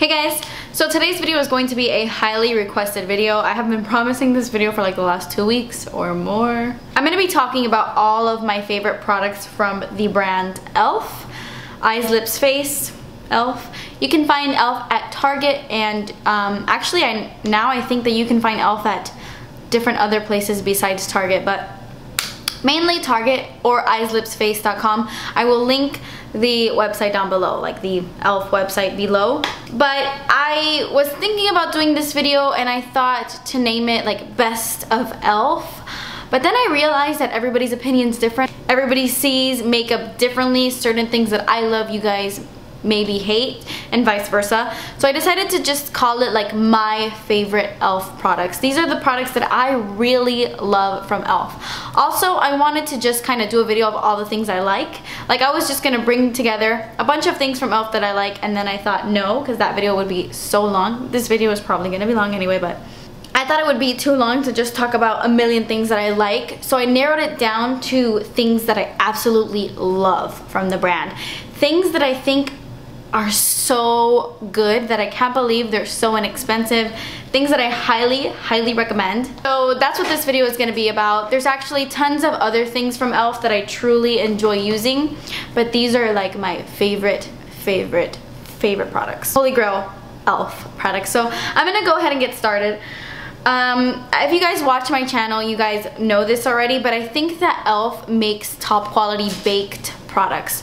Hey guys, so today's video is going to be a highly requested video. I have been promising this video for like the last two weeks or more. I'm going to be talking about all of my favorite products from the brand e.l.f. Eyes, Lips, Face, e.l.f. You can find e.l.f. at Target and um, actually I now I think that you can find e.l.f. at different other places besides Target, but mainly Target or eyeslipsface.com. I will link the website down below, like the e.l.f. website below. But I was thinking about doing this video and I thought to name it like best of e.l.f. But then I realized that everybody's opinion is different. Everybody sees makeup differently. Certain things that I love, you guys maybe hate and vice versa. So I decided to just call it like my favorite e.l.f. products. These are the products that I really love from e.l.f. Also, I wanted to just kind of do a video of all the things I like. Like I was just gonna bring together a bunch of things from e.l.f. that I like and then I thought no, because that video would be so long. This video is probably gonna be long anyway, but I thought it would be too long to just talk about a million things that I like, so I narrowed it down to things that I absolutely love from the brand. Things that I think are so good that I can't believe they're so inexpensive. Things that I highly, highly recommend. So that's what this video is gonna be about. There's actually tons of other things from e.l.f. that I truly enjoy using, but these are like my favorite, favorite, favorite products. Holy Grail e.l.f. products. So I'm gonna go ahead and get started. Um, if you guys watch my channel, you guys know this already, but I think that e.l.f. makes top quality baked products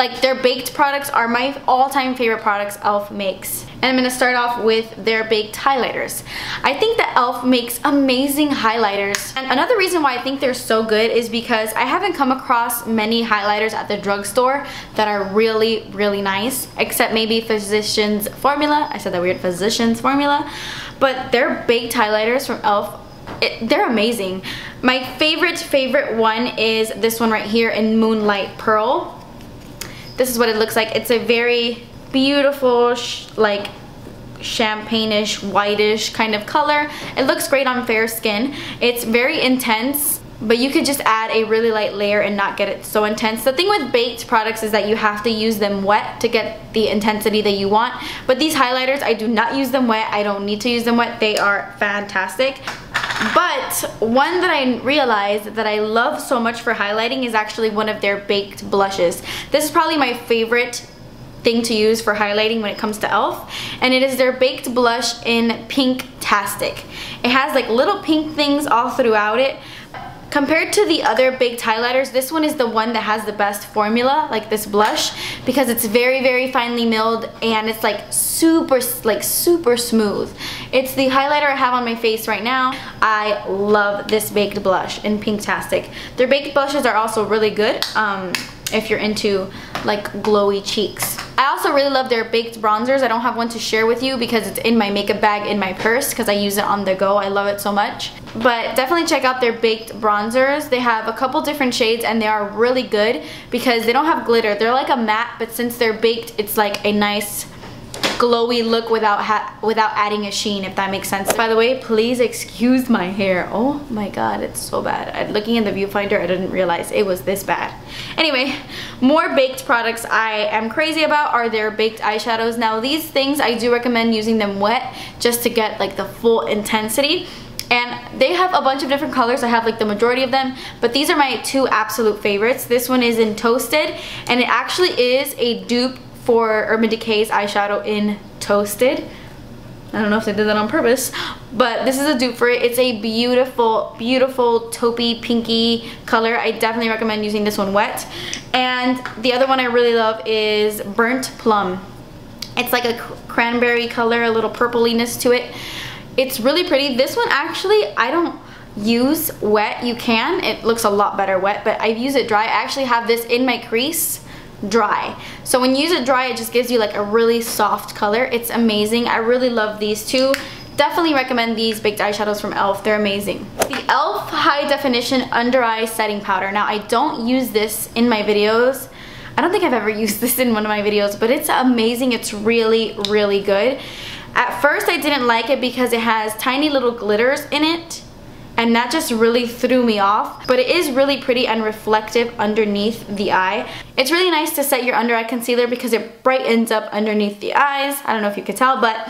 like their baked products are my all-time favorite products e.l.f. makes. And I'm gonna start off with their baked highlighters. I think that e.l.f. makes amazing highlighters. And another reason why I think they're so good is because I haven't come across many highlighters at the drugstore that are really, really nice, except maybe Physicians Formula. I said that weird, Physicians Formula. But their baked highlighters from e.l.f. It, they're amazing. My favorite, favorite one is this one right here in Moonlight Pearl. This is what it looks like. It's a very beautiful, like champagne-ish, whitish kind of color. It looks great on fair skin. It's very intense, but you could just add a really light layer and not get it so intense. The thing with baked products is that you have to use them wet to get the intensity that you want. But these highlighters, I do not use them wet. I don't need to use them wet. They are fantastic. But one that I realized that I love so much for highlighting is actually one of their baked blushes. This is probably my favorite thing to use for highlighting when it comes to e.l.f. And it is their baked blush in Pink Tastic. It has like little pink things all throughout it. Compared to the other baked highlighters, this one is the one that has the best formula, like this blush, because it's very, very finely milled and it's like super, like super smooth. It's the highlighter I have on my face right now. I love this baked blush in Pinktastic. Their baked blushes are also really good um, if you're into like glowy cheeks. I also really love their baked bronzers. I don't have one to share with you because it's in my makeup bag in my purse because I use it on the go. I love it so much. But definitely check out their baked bronzers. They have a couple different shades and they are really good because they don't have glitter. They're like a matte, but since they're baked, it's like a nice glowy look without without adding a sheen if that makes sense by the way please excuse my hair oh my god it's so bad I, looking in the viewfinder I didn't realize it was this bad anyway more baked products I am crazy about are their baked eyeshadows now these things I do recommend using them wet just to get like the full intensity and they have a bunch of different colors. I have like the majority of them, but these are my two absolute favorites. This one is in Toasted, and it actually is a dupe for Urban Decay's eyeshadow in Toasted. I don't know if they did that on purpose, but this is a dupe for it. It's a beautiful, beautiful taupey, pinky color. I definitely recommend using this one wet. And the other one I really love is Burnt Plum. It's like a cranberry color, a little purpliness to it. It's really pretty. This one actually, I don't use wet. You can. It looks a lot better wet, but I use it dry. I actually have this in my crease dry. So when you use it dry, it just gives you like a really soft color. It's amazing. I really love these two. Definitely recommend these baked eyeshadows from e.l.f. They're amazing. The e.l.f. High Definition Under Eye Setting Powder. Now I don't use this in my videos. I don't think I've ever used this in one of my videos, but it's amazing. It's really, really good. At first I didn't like it because it has tiny little glitters in it and that just really threw me off. But it is really pretty and reflective underneath the eye. It's really nice to set your under eye concealer because it brightens up underneath the eyes. I don't know if you could tell, but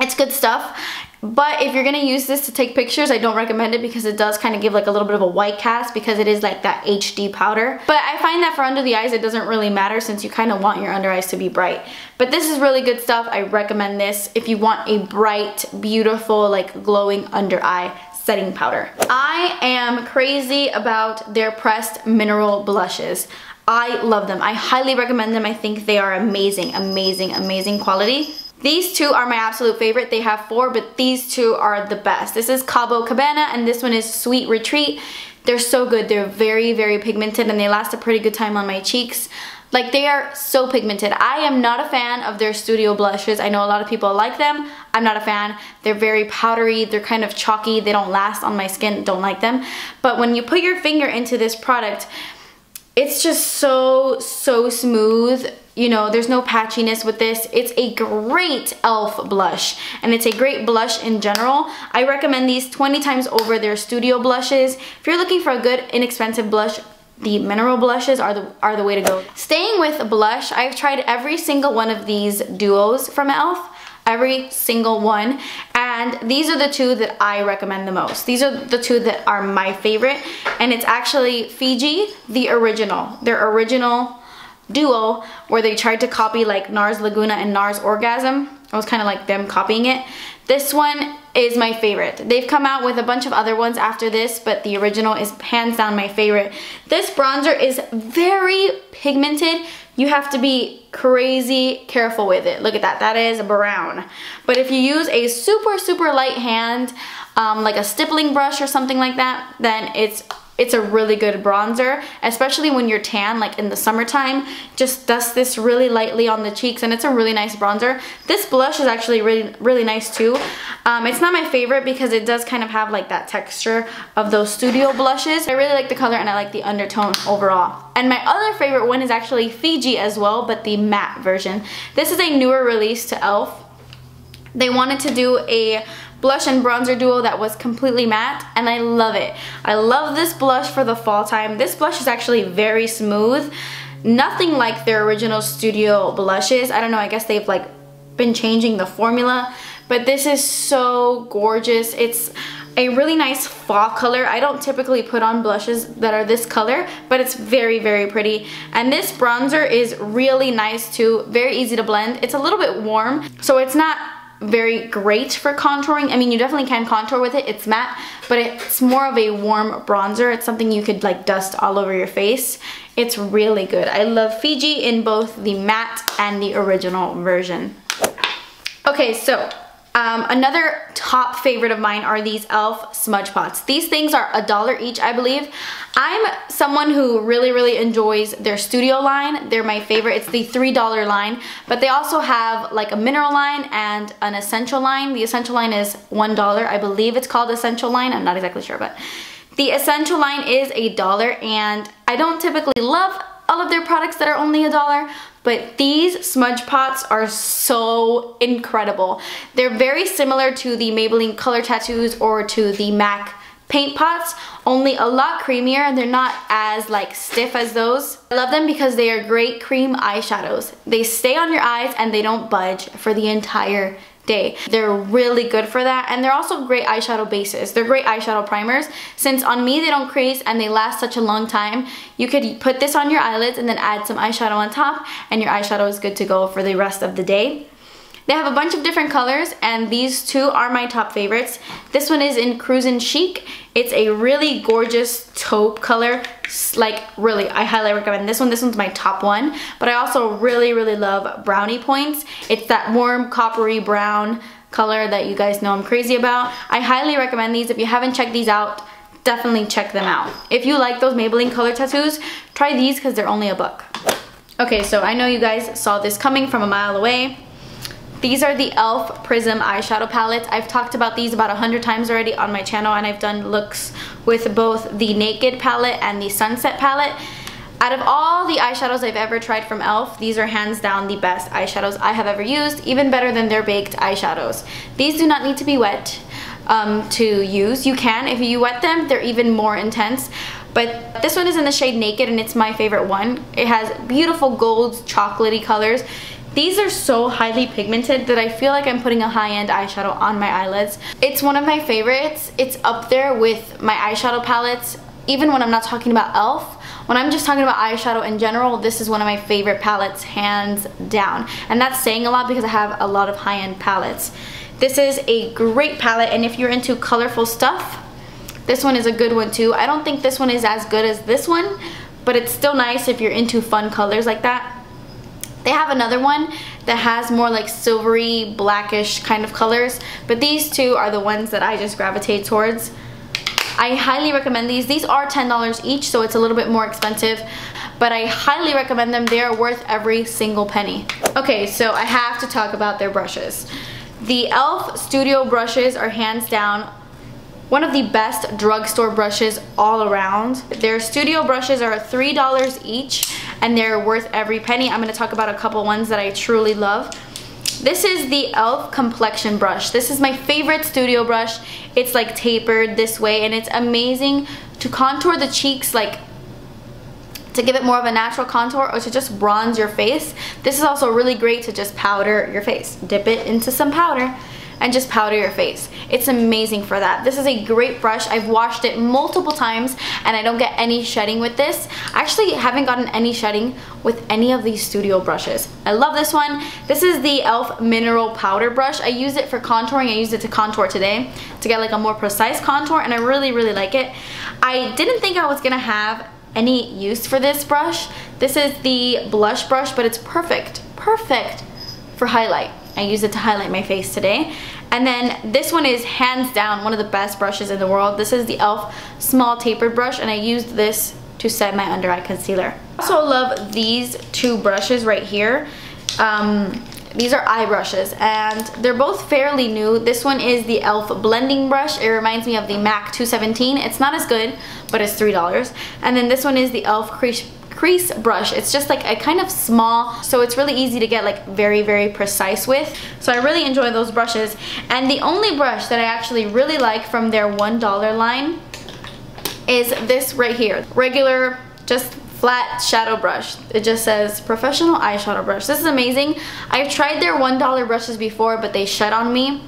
it's good stuff. But if you're gonna use this to take pictures, I don't recommend it because it does kind of give like a little bit of a white cast because it is like that HD powder. But I find that for under the eyes, it doesn't really matter since you kind of want your under eyes to be bright. But this is really good stuff. I recommend this if you want a bright, beautiful, like glowing under eye setting powder. I am crazy about their pressed mineral blushes. I love them. I highly recommend them. I think they are amazing, amazing, amazing quality. These two are my absolute favorite. They have four, but these two are the best. This is Cabo Cabana and this one is Sweet Retreat. They're so good. They're very, very pigmented and they last a pretty good time on my cheeks. Like they are so pigmented. I am not a fan of their studio blushes. I know a lot of people like them. I'm not a fan. They're very powdery. They're kind of chalky. They don't last on my skin. Don't like them. But when you put your finger into this product, it's just so, so smooth. You know, there's no patchiness with this. It's a great e.l.f. blush, and it's a great blush in general. I recommend these 20 times over their studio blushes. If you're looking for a good, inexpensive blush, the mineral blushes are the, are the way to go. Staying with blush, I've tried every single one of these duos from e.l.f every single one and these are the two that I recommend the most. These are the two that are my favorite and it's actually Fiji the original their original duo where they tried to copy like NARS Laguna and NARS Orgasm. It was kind of like them copying it. This one is my favorite. They've come out with a bunch of other ones after this, but the original is hands down my favorite. This bronzer is very pigmented. You have to be crazy careful with it. Look at that, that is brown. But if you use a super, super light hand, um, like a stippling brush or something like that, then it's it's a really good bronzer, especially when you're tan, like in the summertime. Just dust this really lightly on the cheeks and it's a really nice bronzer. This blush is actually really, really nice too. Um, it's not my favorite because it does kind of have like that texture of those studio blushes. I really like the color and I like the undertone overall. And my other favorite one is actually Fiji as well, but the matte version. This is a newer release to e.l.f. They wanted to do a blush and bronzer duo that was completely matte and I love it. I love this blush for the fall time. This blush is actually very smooth. Nothing like their original studio blushes. I don't know, I guess they've like been changing the formula, but this is so gorgeous. It's a really nice fall color. I don't typically put on blushes that are this color, but it's very, very pretty. And this bronzer is really nice too, very easy to blend. It's a little bit warm, so it's not very great for contouring. I mean, you definitely can contour with it. It's matte, but it's more of a warm bronzer. It's something you could like dust all over your face. It's really good. I love Fiji in both the matte and the original version. Okay, so um, another top favorite of mine are these e.l.f. smudge pots. These things are a dollar each, I believe. I'm someone who really, really enjoys their studio line. They're my favorite. It's the $3 line, but they also have like a mineral line and an essential line. The essential line is $1. I believe it's called essential line. I'm not exactly sure, but the essential line is a dollar and I don't typically love all of their products that are only a dollar, but these smudge pots are so incredible. They're very similar to the Maybelline Color Tattoos or to the MAC paint pots, only a lot creamier and they're not as like stiff as those. I love them because they are great cream eyeshadows. They stay on your eyes and they don't budge for the entire day. They're really good for that and they're also great eyeshadow bases. They're great eyeshadow primers. Since on me they don't crease and they last such a long time, you could put this on your eyelids and then add some eyeshadow on top and your eyeshadow is good to go for the rest of the day. They have a bunch of different colors and these two are my top favorites. This one is in Cruisin' Chic. It's a really gorgeous taupe color. Like really, I highly recommend this one. This one's my top one. But I also really, really love Brownie Points. It's that warm coppery brown color that you guys know I'm crazy about. I highly recommend these. If you haven't checked these out, definitely check them out. If you like those Maybelline color tattoos, try these because they're only a buck. Okay, so I know you guys saw this coming from a mile away. These are the e.l.f. Prism eyeshadow palettes. I've talked about these about a hundred times already on my channel and I've done looks with both the Naked palette and the Sunset palette. Out of all the eyeshadows I've ever tried from e.l.f., these are hands down the best eyeshadows I have ever used, even better than their baked eyeshadows. These do not need to be wet. um, to use. You can. If you wet them, they're even more intense. But this one is in the shade Naked and it's my favorite one. It has beautiful gold chocolatey colors. These are so highly pigmented that I feel like I'm putting a high-end eyeshadow on my eyelids. It's one of my favorites. It's up there with my eyeshadow palettes, even when I'm not talking about e.l.f. When I'm just talking about eyeshadow in general, this is one of my favorite palettes, hands down. And that's saying a lot because I have a lot of high-end palettes. This is a great palette, and if you're into colorful stuff, this one is a good one too. I don't think this one is as good as this one, but it's still nice if you're into fun colors like that. They have another one that has more like silvery, blackish kind of colors, but these two are the ones that I just gravitate towards. I highly recommend these. These are $10 each, so it's a little bit more expensive, but I highly recommend them. They are worth every single penny. Okay, so I have to talk about their brushes. The e.l.f. Studio brushes are hands down one of the best drugstore brushes all around. Their studio brushes are $3 each and they're worth every penny. I'm going to talk about a couple ones that I truly love. This is the e.l.f. complexion brush. This is my favorite studio brush. It's like tapered this way and it's amazing to contour the cheeks like to give it more of a natural contour or to just bronze your face. This is also really great to just powder your face. Dip it into some powder and just powder your face. It's amazing for that. This is a great brush. I've washed it multiple times and I don't get any shedding with this. I actually haven't gotten any shedding with any of these studio brushes. I love this one. This is the e.l.f. Mineral Powder Brush. I use it for contouring. I used it to contour today to get like a more precise contour and I really, really like it. I didn't think I was gonna have any use for this brush. This is the blush brush, but it's perfect, perfect for highlight. I use it to highlight my face today. And then this one is hands down one of the best brushes in the world. This is the e.l.f. small tapered brush and I used this to set my under eye concealer. I also love these two brushes right here. Um, these are eye brushes and they're both fairly new. This one is the e.l.f. blending brush. It reminds me of the MAC 217. It's not as good, but it's $3. And then this one is the e.l.f. crease brush. It's just like a kind of small, so it's really easy to get like very, very precise with. So I really enjoy those brushes. And the only brush that I actually really like from their $1 line is this right here. Regular, just flat shadow brush. It just says professional eyeshadow brush. This is amazing. I've tried their $1 brushes before, but they shed on me.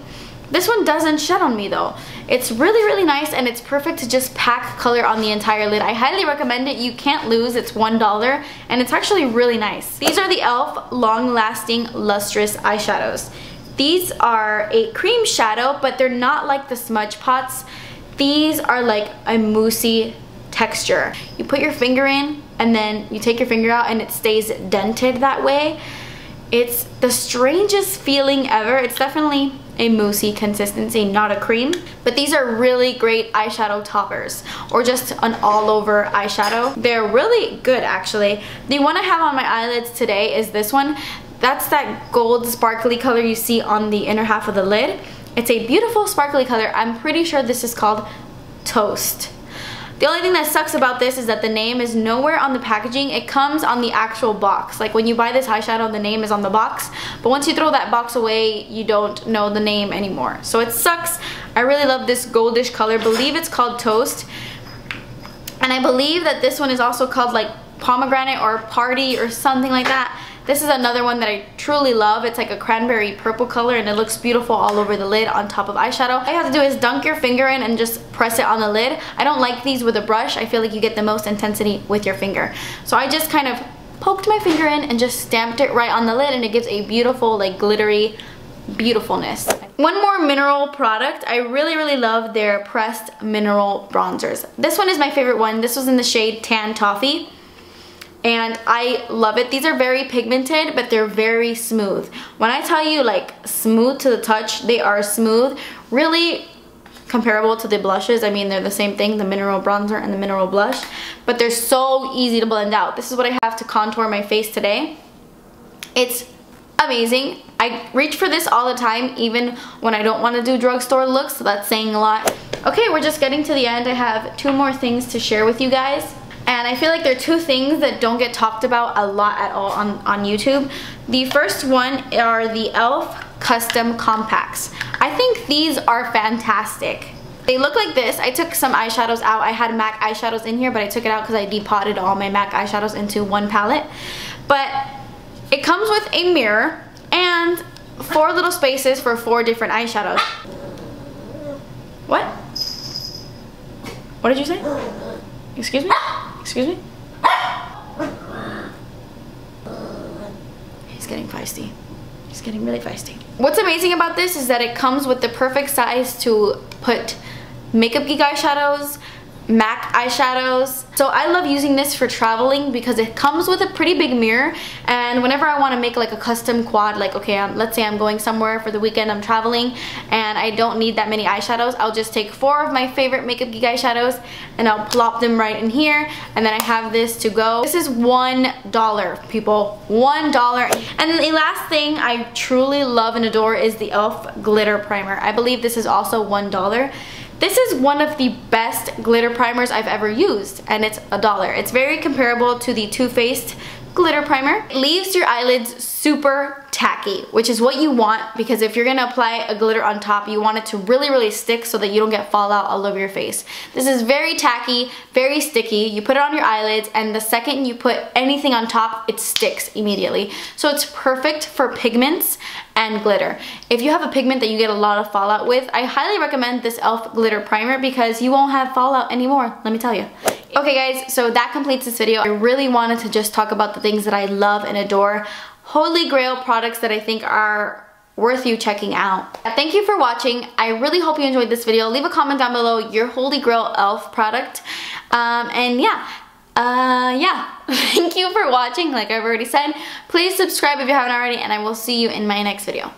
This one doesn't shed on me though. It's really, really nice and it's perfect to just pack color on the entire lid. I highly recommend it. You can't lose. It's $1 and it's actually really nice. These are the e.l.f. Long Lasting Lustrous Eyeshadows. These are a cream shadow, but they're not like the smudge pots. These are like a moussey texture. You put your finger in and then you take your finger out and it stays dented that way. It's the strangest feeling ever. It's definitely a moussey consistency, not a cream. But these are really great eyeshadow toppers or just an all over eyeshadow. They're really good actually. The one I have on my eyelids today is this one. That's that gold sparkly color you see on the inner half of the lid. It's a beautiful sparkly color. I'm pretty sure this is called Toast. The only thing that sucks about this is that the name is nowhere on the packaging. It comes on the actual box. Like when you buy this eyeshadow, the name is on the box. But once you throw that box away, you don't know the name anymore. So it sucks. I really love this goldish color. I believe it's called Toast. And I believe that this one is also called like pomegranate or party or something like that. This is another one that I truly love. It's like a cranberry purple color and it looks beautiful all over the lid on top of eyeshadow. All you have to do is dunk your finger in and just press it on the lid. I don't like these with a brush. I feel like you get the most intensity with your finger. So I just kind of poked my finger in and just stamped it right on the lid and it gives a beautiful like glittery beautifulness. One more mineral product. I really, really love their pressed mineral bronzers. This one is my favorite one. This was in the shade Tan Toffee and I love it. These are very pigmented, but they're very smooth. When I tell you like smooth to the touch, they are smooth. Really comparable to the blushes. I mean, they're the same thing, the mineral bronzer and the mineral blush, but they're so easy to blend out. This is what I have to contour my face today. It's amazing. I reach for this all the time, even when I don't want to do drugstore looks, so that's saying a lot. Okay, we're just getting to the end. I have two more things to share with you guys. And I feel like there are two things that don't get talked about a lot at all on, on YouTube. The first one are the e.l.f. Custom Compacts. I think these are fantastic. They look like this. I took some eyeshadows out. I had MAC eyeshadows in here, but I took it out because I depotted all my MAC eyeshadows into one palette. But it comes with a mirror and four little spaces for four different eyeshadows. What? What did you say? Excuse me? Excuse me? He's getting feisty. He's getting really feisty. What's amazing about this is that it comes with the perfect size to put Makeup Geek eyeshadows, MAC eyeshadows. So I love using this for traveling because it comes with a pretty big mirror and whenever I want to make like a custom quad like okay um, let's say I'm going somewhere for the weekend I'm traveling and I don't need that many eyeshadows I'll just take four of my favorite Makeup Geek eyeshadows and I'll plop them right in here and then I have this to go. This is one dollar people one dollar and then the last thing I truly love and adore is the e.l.f. glitter primer. I believe this is also one dollar this is one of the best glitter primers I've ever used and it's a dollar. It's very comparable to the Too Faced glitter primer. It leaves your eyelids super tacky, which is what you want because if you're gonna apply a glitter on top, you want it to really, really stick so that you don't get fallout all over your face. This is very tacky, very sticky. You put it on your eyelids and the second you put anything on top, it sticks immediately. So it's perfect for pigments and glitter. If you have a pigment that you get a lot of fallout with, I highly recommend this e.l.f. glitter primer because you won't have fallout anymore, let me tell you. Okay guys, so that completes this video. I really wanted to just talk about the things that I love and adore holy grail products that I think are worth you checking out. Thank you for watching. I really hope you enjoyed this video. Leave a comment down below your holy grail e.l.f. product. Um, and yeah, uh, yeah. Thank you for watching, like I've already said. Please subscribe if you haven't already, and I will see you in my next video.